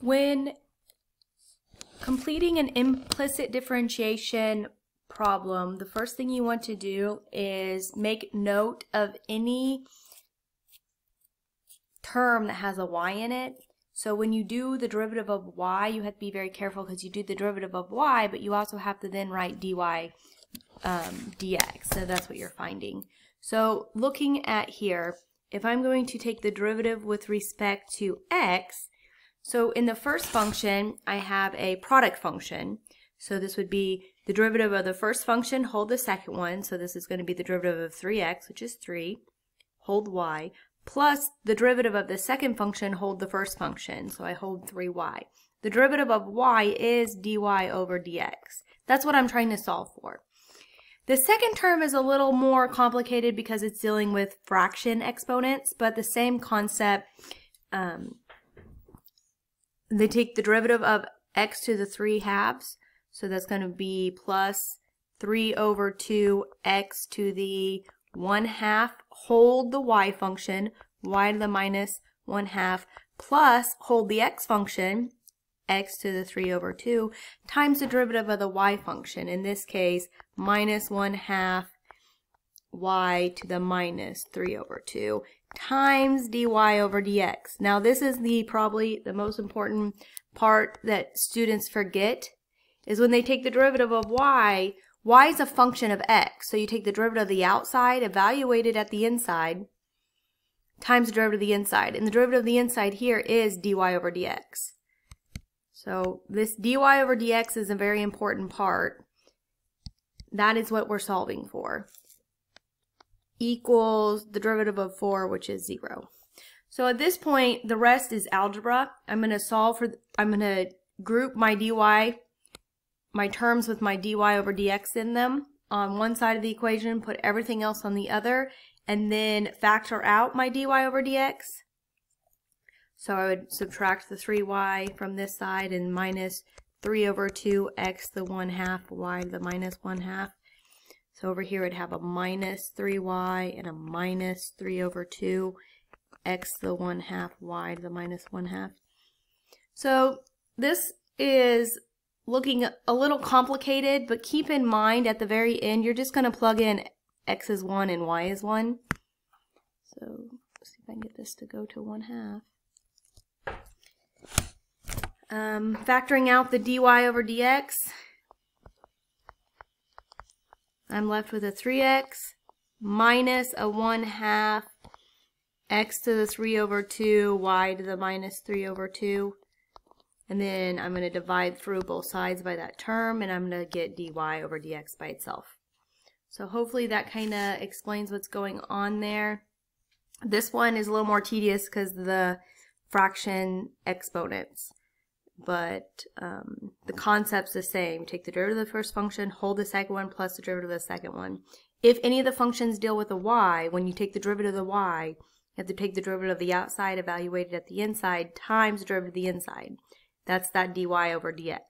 When completing an implicit differentiation problem, the first thing you want to do is make note of any term that has a y in it. So when you do the derivative of y, you have to be very careful because you do the derivative of y, but you also have to then write dy um, dx. So that's what you're finding. So looking at here, if I'm going to take the derivative with respect to x, so in the first function, I have a product function. So this would be the derivative of the first function, hold the second one. So this is going to be the derivative of 3x, which is 3, hold y, plus the derivative of the second function, hold the first function. So I hold 3y. The derivative of y is dy over dx. That's what I'm trying to solve for. The second term is a little more complicated because it's dealing with fraction exponents, but the same concept. Um, they take the derivative of x to the 3 halves, so that's going to be plus 3 over 2 x to the 1 half, hold the y function, y to the minus 1 half, plus hold the x function, x to the 3 over 2 times the derivative of the y function. In this case, minus 1 half y to the minus 3 over 2 times dy over dx. Now this is the probably the most important part that students forget is when they take the derivative of y, y is a function of x. So you take the derivative of the outside, evaluate it at the inside, times the derivative of the inside. And the derivative of the inside here is dy over dx. So this dy over dx is a very important part. That is what we're solving for. Equals the derivative of 4, which is 0. So at this point, the rest is algebra. I'm going to solve for, I'm going to group my dy, my terms with my dy over dx in them on one side of the equation, put everything else on the other, and then factor out my dy over dx. So I would subtract the 3y from this side and minus 3 over 2x the 1 half, y the minus 1 half. So over here I'd have a minus 3y and a minus 3 over 2, x to the 1 half, y to the minus 1 half. So this is looking a little complicated, but keep in mind at the very end you're just going to plug in x is 1 and y is 1. So let's see if I can get this to go to 1 half. Um, factoring out the dy over dx, I'm left with a 3x minus a 1 half x to the 3 over 2, y to the minus 3 over 2. And then I'm going to divide through both sides by that term, and I'm going to get dy over dx by itself. So hopefully that kind of explains what's going on there. This one is a little more tedious because the fraction exponents but um, the concept's the same. Take the derivative of the first function, hold the second one plus the derivative of the second one. If any of the functions deal with a y, when you take the derivative of the y, you have to take the derivative of the outside, evaluate it at the inside, times the derivative of the inside. That's that dy over dx.